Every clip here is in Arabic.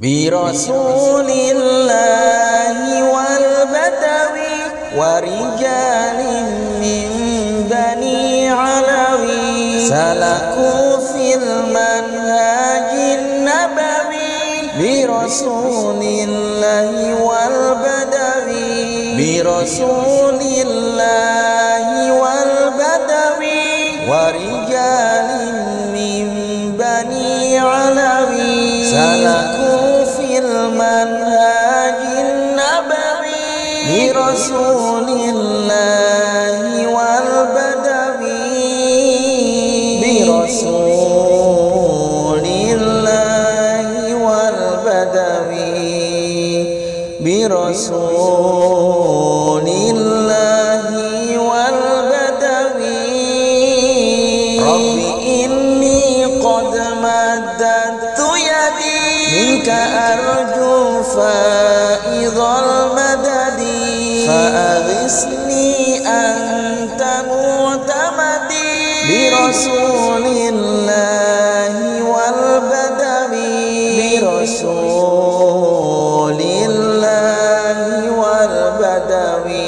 برسول الله والبدوي ورجال من بني علوي سلكوا في المنهاج النبوي برسول الله والبدوي برسول الله والبدوي ورجال برسول الله والبدوي. برسول الله والبدوي. برسول الله والبدوي. رب إني قد مددت يدي. منك أرجو فائض برسول الله والبدوي.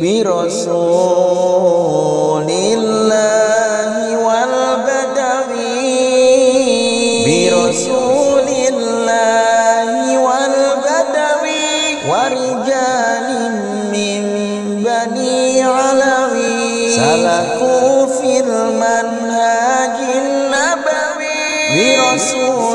برسول الله والبدوي. برسول الله والبدوي. ورجال من بني علوي. سلكوا في المنهاج النبوي. برسول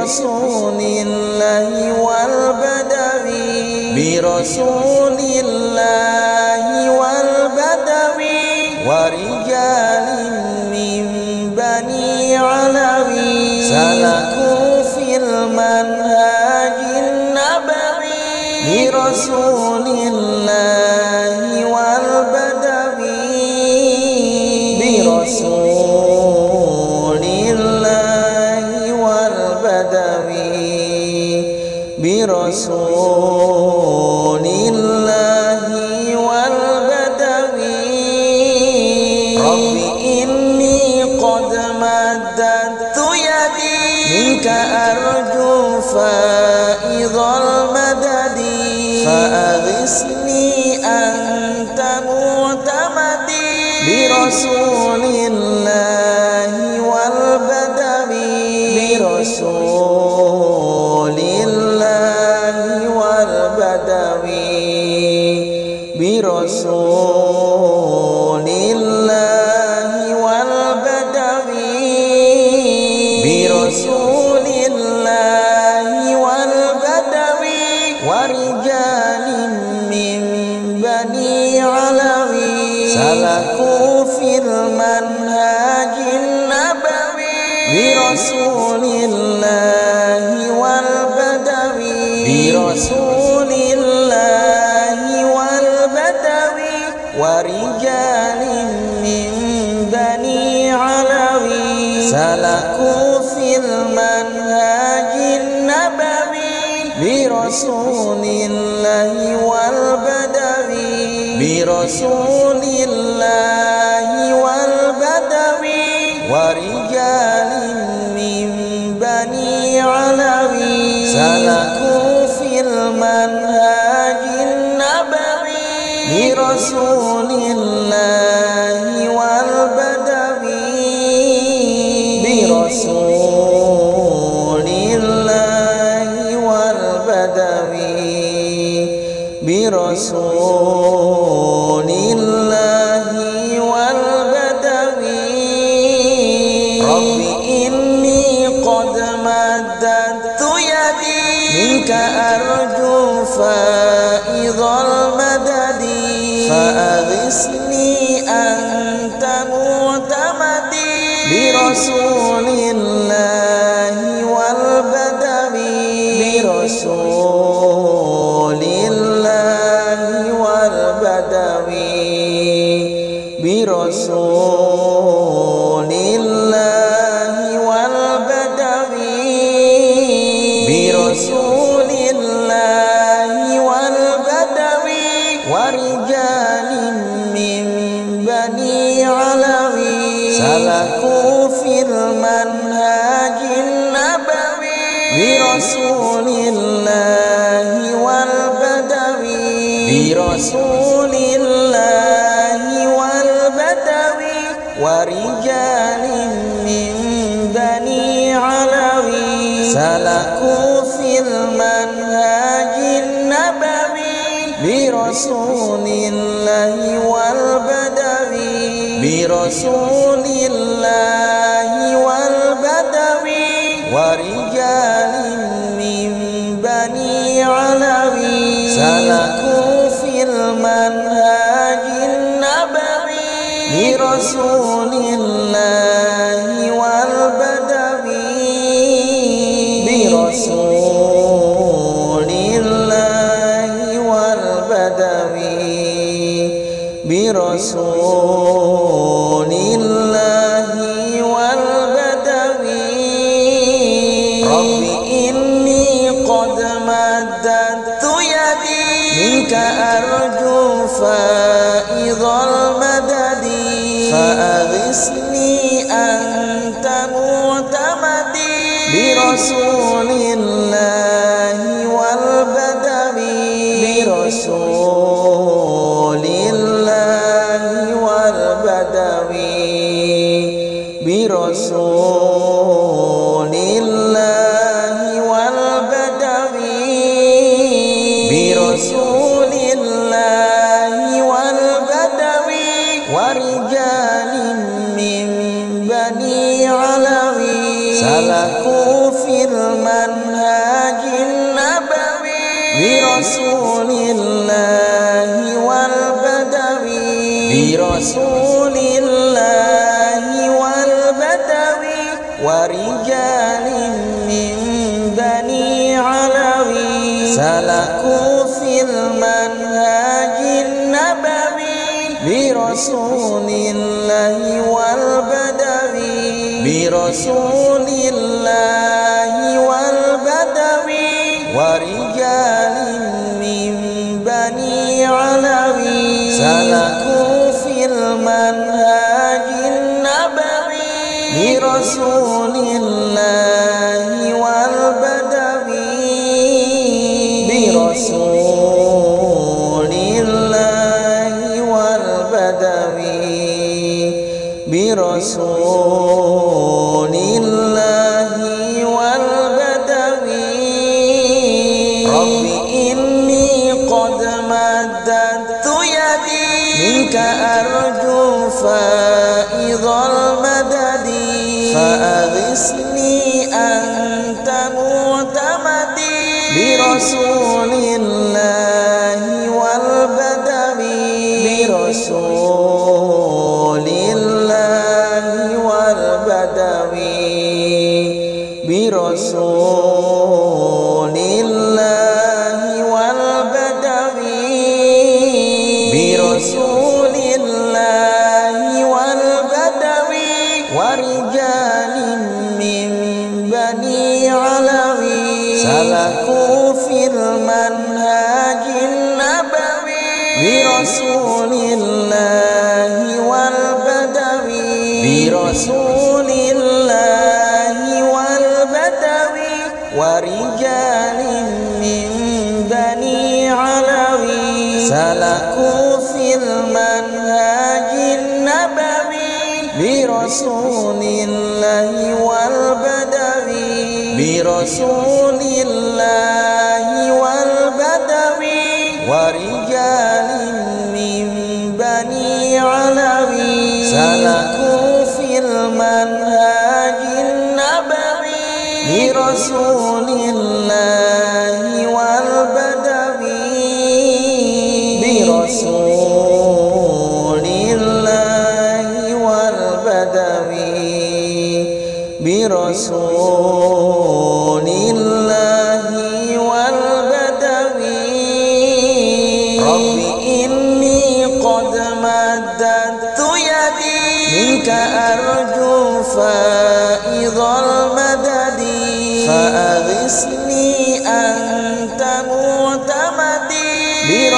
برسول الله والبدوي. برسول الله. برسول الله والبدوي. رب إني قد مددت يدي منك أرجو فائض المدد. فأغثني ورجال من بني علوي سلكوا في المنهاج النبوي برسول الله والبدوي برسول الله والبدوي ورجال من بني علوي سلكوا برسول الله. رسول والبدوي برسول الله والبدوي برسول الله والبدوي ورجال من بني علوي سلكوا في المنهج النبوي برسول الله برسول الله والبدوي ورجال من بني علوي سلكوا في المنهاج النبوي برسول الله والبدوي برسول الله برسول الله والبدوي برسول الله والبدوي. رب إني قد مددت يدي منك أرجو فائض المدد. فأغثني أنت معتمدي برسول برسول الله والبدوي ورجال من بني علوي. سلكوا في المنهاج النبوي. برسول الله والبدوي برسول الله والبدوي ورجال من بني علوي. سلكوا المنهاج النبوي برسول الله والبدوي. برسول الله والبدوي ورجال من بني علوي. سلكوا في المنهاج النبوي برسول الله برسول برسول الله والبدوي. برسول الله والبدوي ورجال من بني علوي. سلكوا في المنهاج النبوي. برسول الله والبدوي. برسول برسول الله والبدوي ورجال من بني علوي سلكوا في المنهاج النبوي برسول الله والبدوي برسول الله والبدوي برسول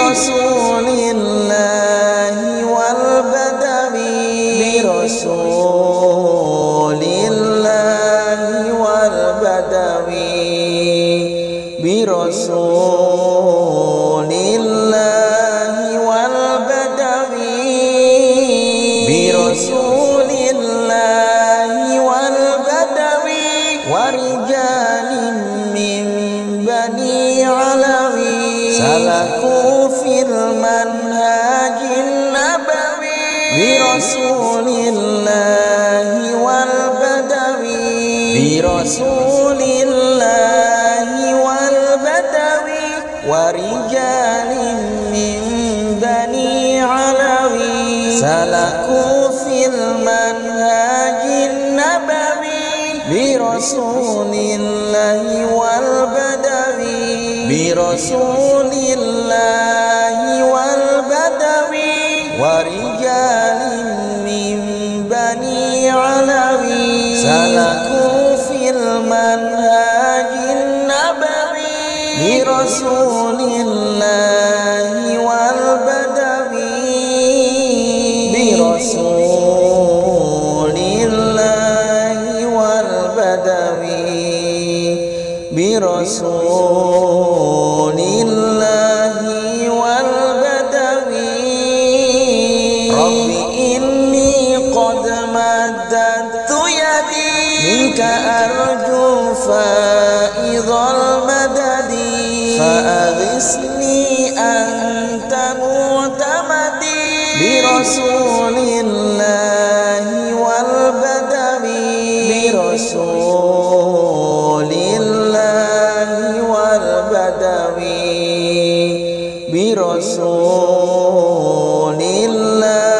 برسول برسول الله والبدوي ورجال من بني علوي سلكوا في المنهج النبوي برسول الله والبدوي برسول الله برسول الله والبدوي. برسول الله والبدوي. برسول الله والبدوي. رب إني قد مددت يدي. منك أرجو فائض برسول الله.